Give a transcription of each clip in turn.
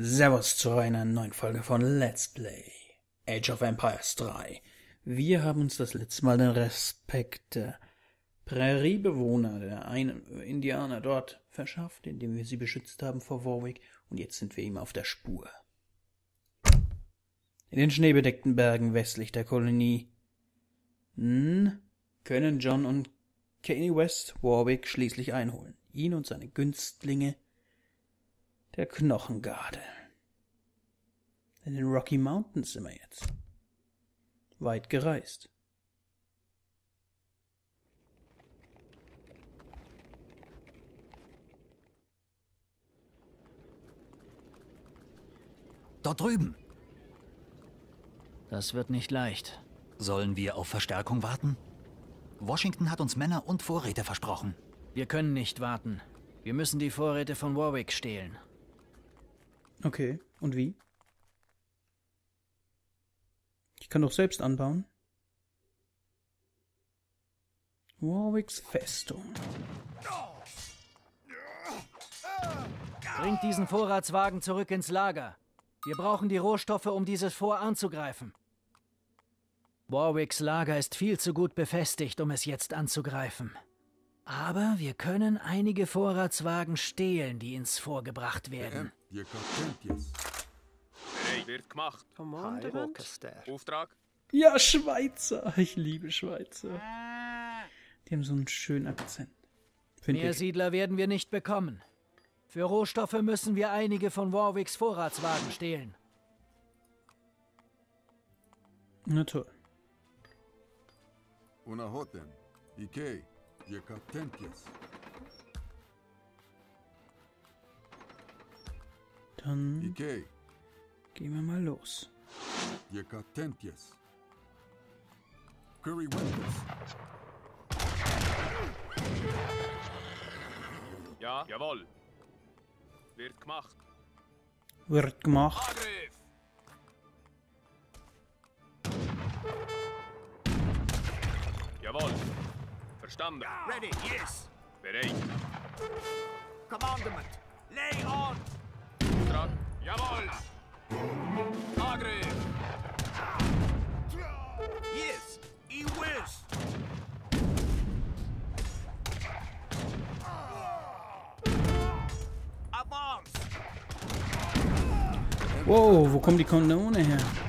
Servus zu einer neuen Folge von Let's Play Age of Empires 3. Wir haben uns das letzte Mal den Respekt der Präriebewohner, der einen Indianer dort verschafft, indem wir sie beschützt haben vor Warwick, und jetzt sind wir ihm auf der Spur. In den schneebedeckten Bergen westlich der Kolonie können John und Kanye West Warwick schließlich einholen. Ihn und seine Günstlinge der Knochengarde. In den Rocky Mountains sind wir jetzt. Weit gereist. Dort drüben. Das wird nicht leicht. Sollen wir auf Verstärkung warten? Washington hat uns Männer und Vorräte versprochen. Wir können nicht warten. Wir müssen die Vorräte von Warwick stehlen. Okay, und wie? Ich kann doch selbst anbauen. Warwicks Festung. Bringt diesen Vorratswagen zurück ins Lager. Wir brauchen die Rohstoffe, um dieses Fort anzugreifen. Warwicks Lager ist viel zu gut befestigt, um es jetzt anzugreifen. Aber wir können einige Vorratswagen stehlen, die ins Fort werden. Kennt jetzt. Hey, wird gemacht. Auftrag? Ja, Schweizer. Ich liebe Schweizer. Die haben so einen schönen Akzent. Mehr ich. Siedler werden wir nicht bekommen. Für Rohstoffe müssen wir einige von Warwicks Vorratswagen stehlen. Na toll. Una hoten. Ikei. Ihr kennt Dann Ikei. gehen wir mal los. Curry Winters. Ja, jawohl. Wird gemacht. Wird gemacht. Angriff! Jawohl. Verstanden. Ready, yes. Bereit. Commandment. Lay on. Auftrag? Jawohl. Angriff! Yes. He. Avance. Wow, wo kommt die Kanone her?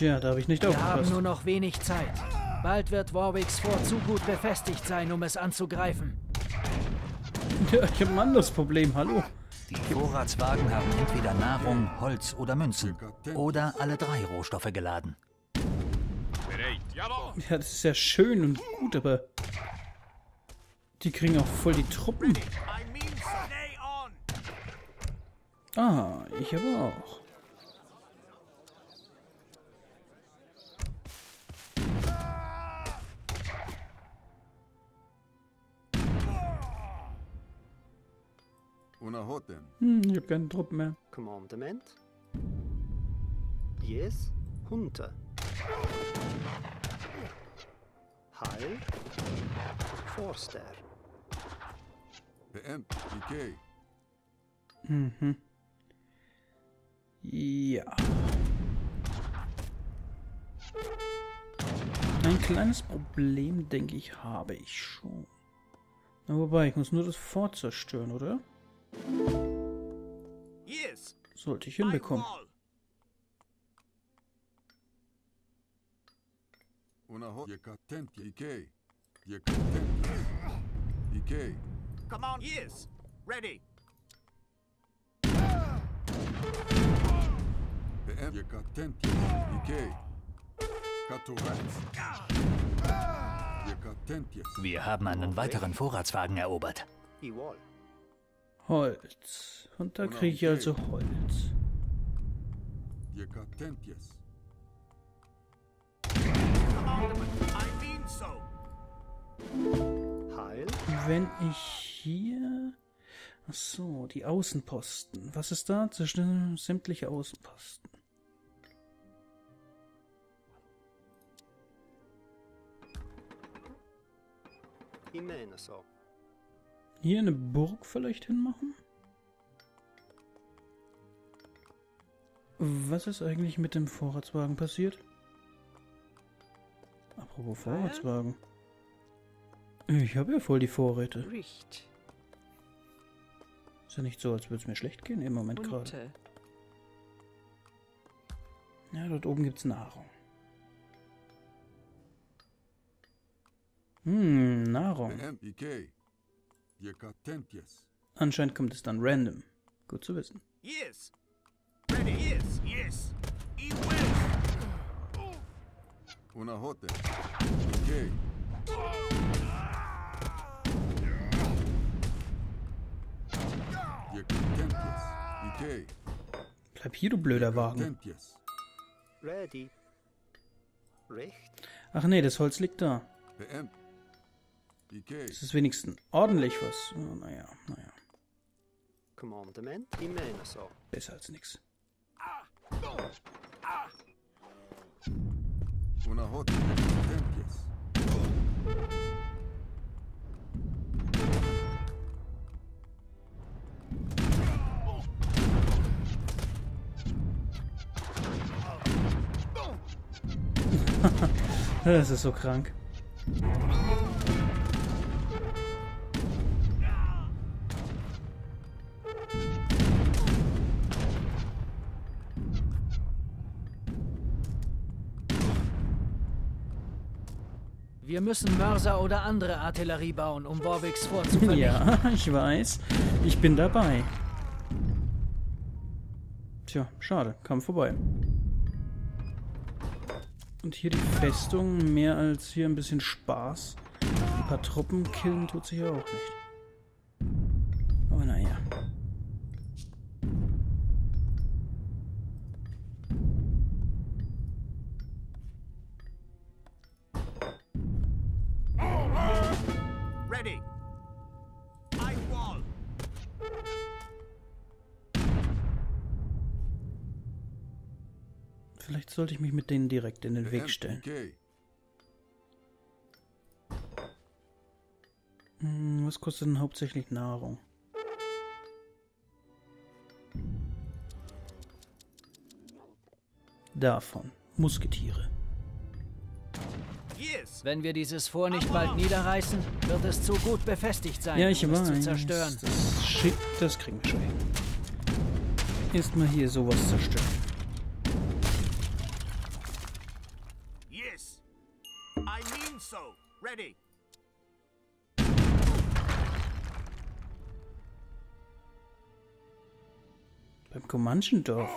Tja, da habe ich nicht Wir haben aufgepasst. nur noch wenig Zeit. Bald wird Warwicks Fort zu gut befestigt sein, um es anzugreifen. Ja, ich habe ein anderes Problem. Hallo. Die Vorratswagen haben entweder Nahrung, Holz oder Münzen. Oder alle drei Rohstoffe geladen. Ja, das ist ja schön und gut, aber die kriegen auch voll die Truppen. Ah, ich aber auch. Una hoten. Hm, ich habe keine Truppen mehr. Commandement. Yes, Hunter. Heil. Forster. PM. Ikei. Mhm. Ja. Ein kleines Problem, denke ich, habe ich schon. Na, wobei, ich muss nur das Fort zerstören, oder? Yes. Sollte ich hinbekommen. Come on. Yes. Ready. PM. Wir haben einen weiteren Vorratswagen erobert. Holz. Und da kriege ich also Holz. Wenn ich hier... Ach so, die Außenposten. Was ist da? Zwischen sämtliche Außenposten. Jimenez auch. Hier eine Burg vielleicht hinmachen? Was ist eigentlich mit dem Vorratswagen passiert? Apropos Vorratswagen. Ich habe ja voll die Vorräte. Ist ja nicht so, als würde es mir schlecht gehen im Moment gerade. Ja, dort oben gibt's Nahrung. Hm, Nahrung. Anscheinend kommt es dann random. Gut zu wissen. Yes. Ready. Yes. Yes. Eat well. Una hote. Ikei. Bleib hier, du blöder Wagen. Diekatentias. Ready. Recht. Ach nee, das Holz liegt da. Behem. Das ist wenigstens ordentlich was. Oh, naja, naja. Commandement. Meine so. Besser als nix. Das ist so krank. Wir müssen Mörser oder andere Artillerie bauen, um Warwicks Fort zu vernichten. Ja, ich weiß. Ich bin dabei. Tja, schade. Kam vorbei. Und hier die Festung. Mehr als hier ein bisschen Spaß. Ein paar Truppen killen tut sich ja auch nicht. Vielleicht sollte ich mich mit denen direkt in den Weg stellen. Hm, was kostet denn hauptsächlich Nahrung? Davon. Musketiere. Yes. Wenn wir dieses Fort nicht bald niederreißen, wird es zu gut befestigt sein, Ja, ich um es zu weiß. zerstören. Das, schick, das kriegen wir schon hin. Erstmal hier sowas zerstören. Comanchendorf.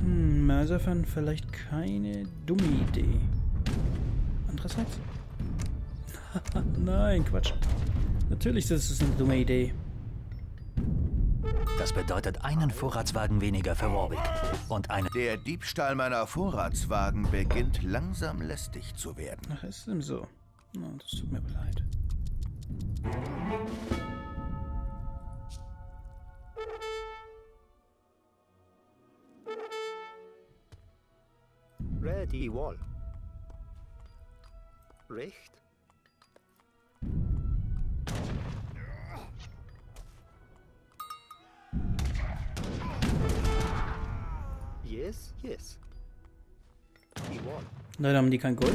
Hm, Mörserfern vielleicht keine dumme Idee. Andererseits. Nein, Quatsch. Natürlich ist es eine dumme Idee. Das bedeutet einen Vorratswagen weniger für Warwick. Und eine Der Diebstahl meiner Vorratswagen beginnt langsam lästig zu werden. Ach, ist dem so? Na, das tut mir leid. Ready. Wall. Recht. Yes, yes. Leider haben die kein Gold.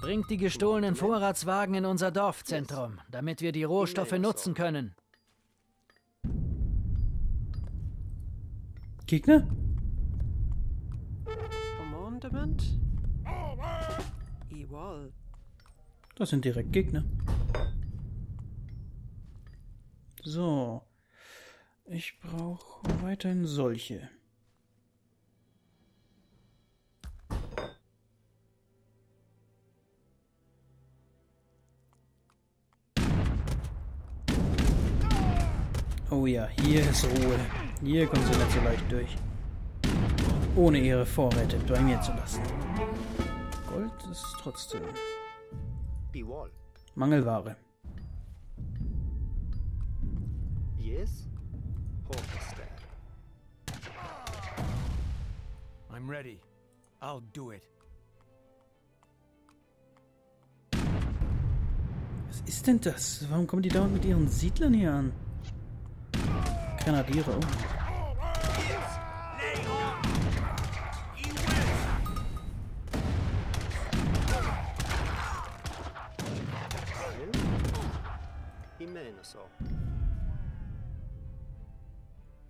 Bringt die gestohlenen Vorratswagen in unser Dorfzentrum, damit wir die Rohstoffe nutzen können. Gegner? Commandement. Ewall. Das sind direkt Gegner. So. Ich brauche weiterhin solche. Oh ja, hier ist Ruhe. Hier kommen sie nicht so leicht durch. Ohne ihre Vorräte blamieren zu lassen. Gold ist trotzdem. Mangelware. Yes. I'm ready. I'll do it. Was ist denn das? Warum kommen die dauernd mit ihren Siedlern hier an? Grenadiere, oh. Yes! Lay on! He will! Ich meine so.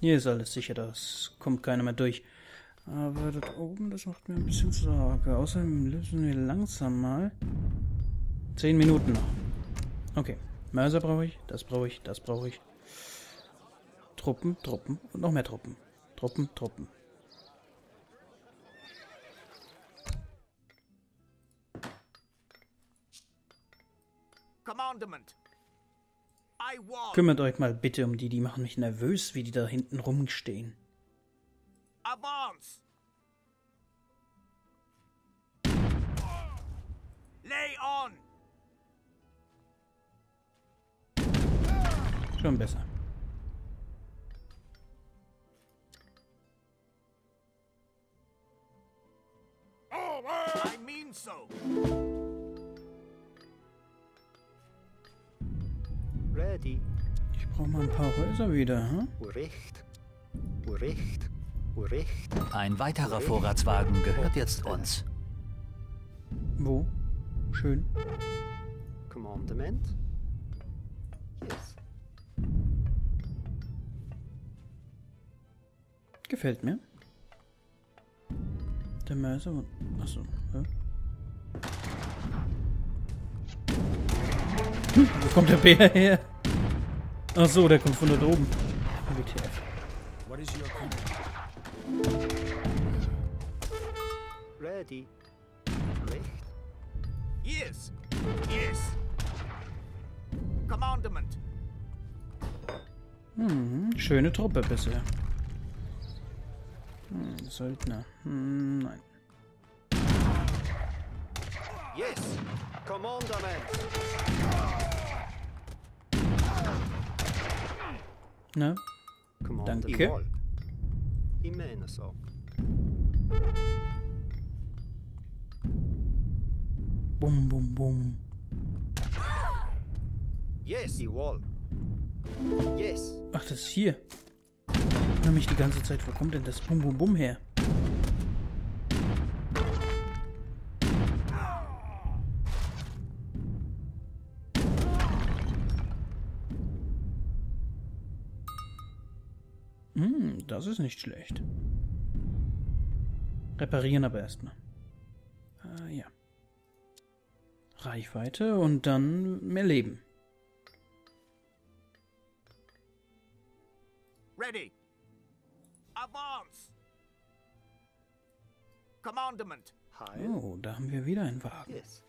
Hier ist alles sicher, das kommt keiner mehr durch. Aber dort oben, das macht mir ein bisschen Sorge. Außerdem lösen wir langsam mal. Zehn Minuten noch. Okay. Mörser brauche ich, das brauche ich, das brauche ich. Truppen, Truppen und noch mehr Truppen. Truppen, Truppen. Kümmert euch mal bitte um die, die machen mich nervös, wie die da hinten rumstehen. Advance! Lay on! Schon besser. So! Ready. Ich brauche mal ein paar Häuser wieder, hm? Recht. Recht. Recht. Ein weiterer Vorratswagen gehört jetzt uns. Wo? Schön. Commandement. Yes. Gefällt mir. Der Mörser und. Achso. Ja. Hm, wo kommt der Bär her? Achso, der kommt von dort oben. WTF. What is your? Ready. Recht. Yes! Yes! Commandment! Hm, schöne Truppe bisher. Hm, Söldner. Hm, nein. Yes. Commandament. Command Danke. Bum, bum, bum. Yes. I wall. Yes. Ach, das ist hier. Ich mich die ganze Zeit, wo kommt denn das Bum, bum, bum her? Ist nicht schlecht. Reparieren aber erstmal. Äh, ja. Reichweite und dann mehr Leben. Ready! Advance! Commandment! Oh, da haben wir wieder einen Wagen. Yes.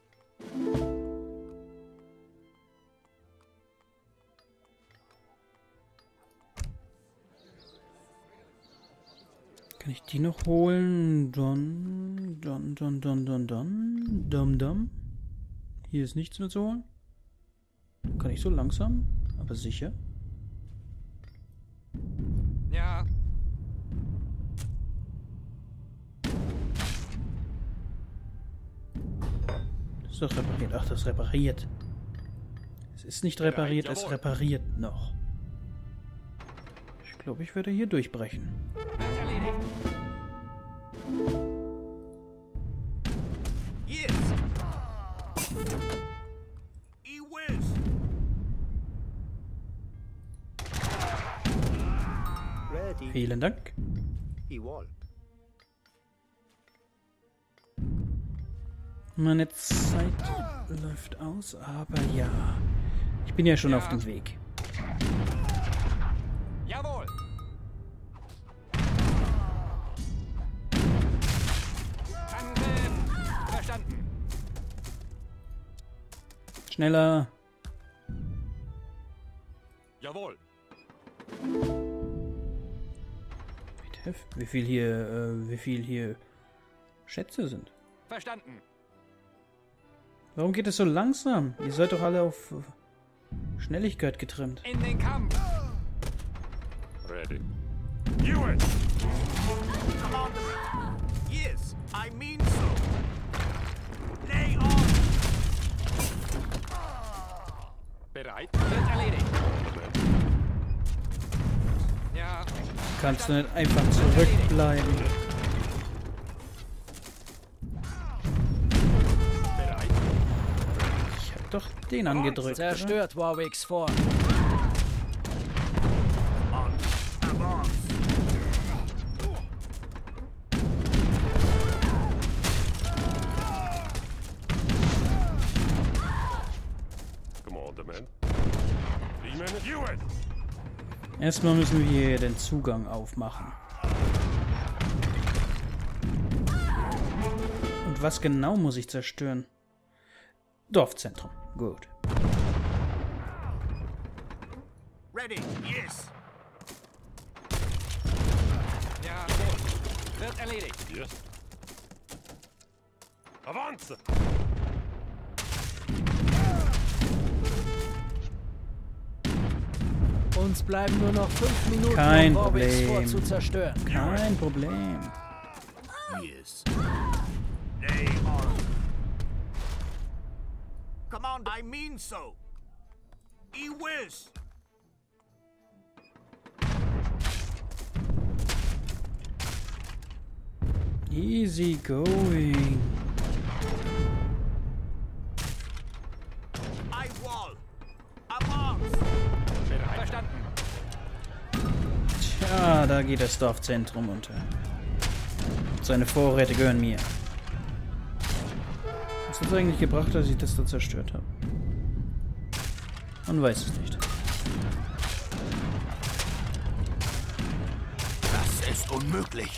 Kann ich die noch holen? Don, don, don, don, don, don, dum, dum. Hier ist nichts mehr zu holen. Kann ich so langsam, aber sicher. Ja. Das ist doch repariert. Ach, das repariert. Es ist nicht repariert, es repariert noch. Ich glaube, ich werde hier durchbrechen. Yes! He. Vielen Dank. Meine Zeit läuft aus, aber ja. Ich bin ja schon auf dem Weg. Schneller. Jawohl. Wie viel hier, äh, wie viel hier Schätze sind. Verstanden. Warum geht es so langsam? Ihr seid doch alle auf äh, Schnelligkeit getrimmt. In den Kampf. Ready. You it! Yes, I mean so. Lay on! Bereit? Wird erledigt. Ja. Kannst du nicht einfach zurückbleiben? Bereit? Ich hab doch den angedrückt. Zerstört Warwicks Fort. Erstmal müssen wir hier den Zugang aufmachen. Und was genau muss ich zerstören? Dorfzentrum. Gut. Ready, yes. Ja. Gut. Wird erledigt. Yes. Avance! Uns bleiben nur noch fünf Minuten, Kein um Problem. Fort zu zerstören. Kein Problem. Yes. Lay on. Come on, I mean so. He wills. Easy going. Tja, da geht das Dorfzentrum unter. Seine Vorräte gehören mir. Was hat es eigentlich gebracht, dass ich das da zerstört habe? Man weiß es nicht. Das ist unmöglich.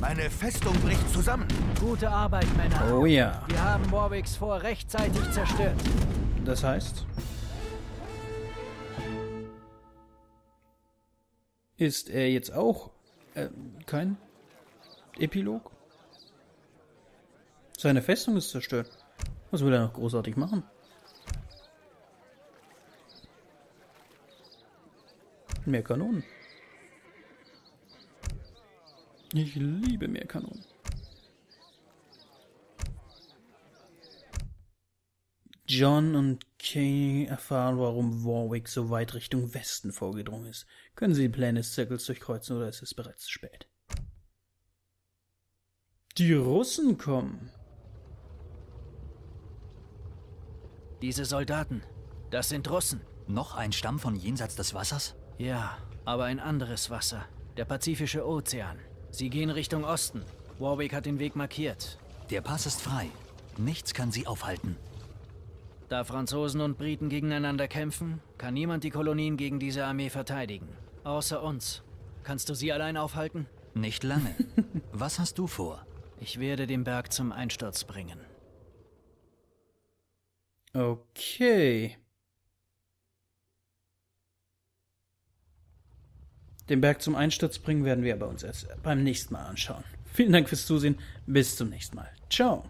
Meine Festung bricht zusammen. Gute Arbeit, Männer. Oh ja. Wir haben Warwicks Fort rechtzeitig zerstört. Das heißt? Ist er jetzt auch äh, kein Epilog? Seine Festung ist zerstört. Was will er noch großartig machen? Mehr Kanonen. Ich liebe mehr Kanonen. John und Kay erfahren, warum Warwick so weit Richtung Westen vorgedrungen ist. Können sie die Pläne des Zirkels durchkreuzen oder ist es bereits zu spät? Die Russen kommen. Diese Soldaten, das sind Russen. Noch ein Stamm von jenseits des Wassers? Ja, aber ein anderes Wasser. Der Pazifische Ozean. Sie gehen Richtung Osten. Warwick hat den Weg markiert. Der Pass ist frei. Nichts kann sie aufhalten. Da Franzosen und Briten gegeneinander kämpfen, kann niemand die Kolonien gegen diese Armee verteidigen. Außer uns. Kannst du sie allein aufhalten? Nicht lange. Was hast du vor? Ich werde den Berg zum Einsturz bringen. Okay. Den Berg zum Einsturz bringen werden wir aber uns erst beim nächsten Mal anschauen. Vielen Dank fürs Zusehen. Bis zum nächsten Mal. Ciao.